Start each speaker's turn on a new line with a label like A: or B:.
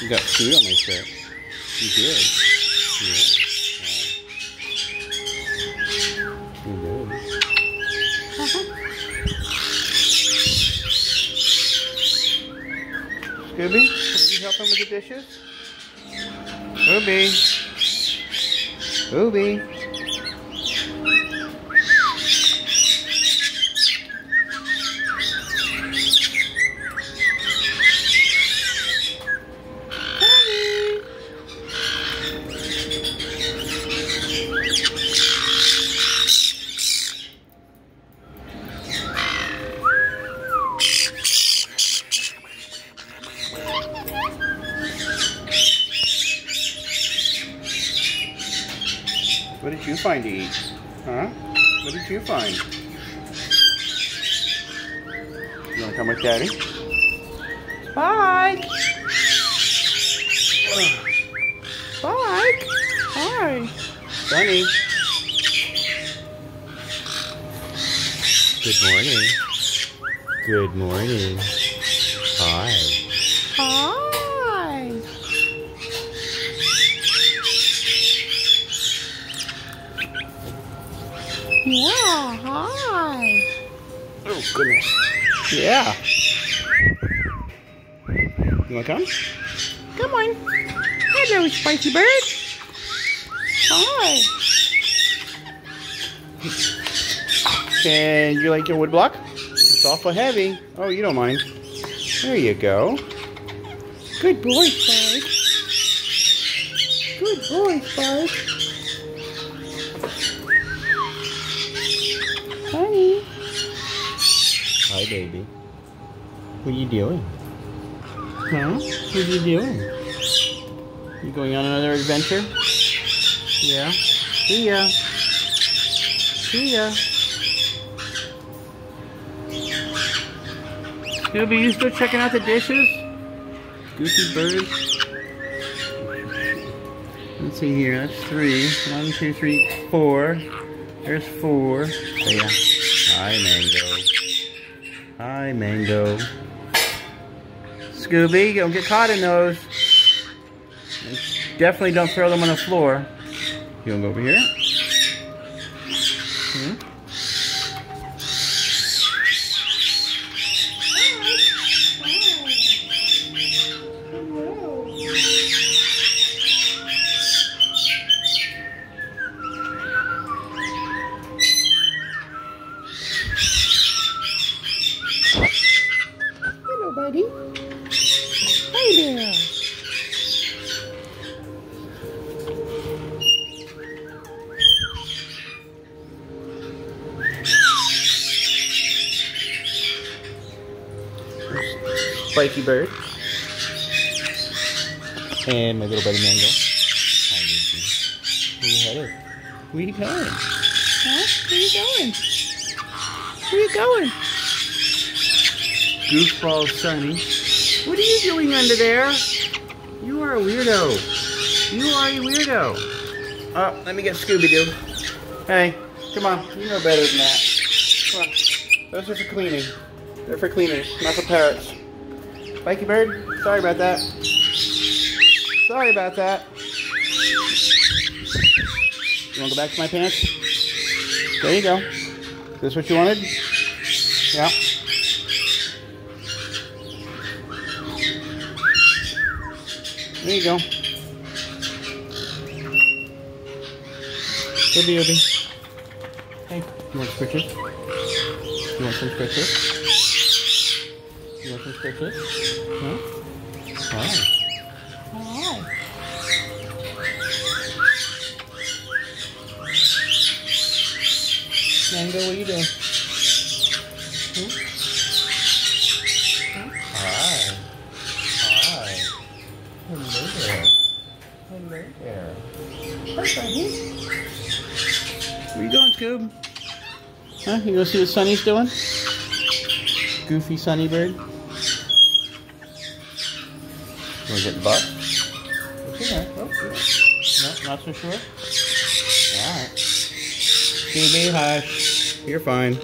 A: You got food on my shirt. You did. Yeah. Hi. You did. Scooby, can you help him with the dishes? Scooby. Scooby. What did you find to eat? Huh? What did you find? You wanna come with Daddy? Bye! Bye! Hi! Bunny! Good morning. Good morning. Hi.
B: Hi. Yeah, hi.
A: Oh, goodness. Yeah. You wanna come?
B: Come on. Hello, spicy bird. Hi.
A: And you like your wood block? It's awful heavy. Oh, you don't mind. There you go.
B: Good boy, Spike. Good boy, Spike.
A: Hi, baby. What are you doing? Huh? What are you doing? You going on another adventure? Yeah. See ya. See ya. Scooby, you still checking out the dishes? Goofy bird. Let's see here. That's three. One, two, three, four. There's four. Oh, yeah. Hi, Mango. Hi, Mango. Scooby, don't get caught in those. Definitely don't throw them on the floor. You wanna go over here? Hmm?
B: Buddy. Hi there.
A: Spiky bird. And my little buddy Mango. Hi, Lucy. Where you headed? Where you going?
B: Huh? Where you going? Where you going?
A: Goofball Sunny. What are you doing under there? You are a weirdo. You are a weirdo. Oh, let me get Scooby-Doo. Hey, come on. You know better than that. Come on. Those are for cleaning. They're for cleaning, not for parrots. Spiky bird, sorry about that. Sorry about that. You want to go back to my pants? There you go. Is this what you wanted? Yeah. There you go. Hey, baby. Hey, you want scratches? You want some scratches? You want some scratches? Huh? Hi.
B: Hi.
A: Mango, what are you doing? Hmm? Hi. Hi. Hello there. Hello there. Hi, buddy. Where you going, Scoob? Huh? You go see what Sunny's doing? Goofy Sunny bird? You want to get the butt? What's in there? Oh. No, not so sure? Alright. Scooby, hush. You're fine.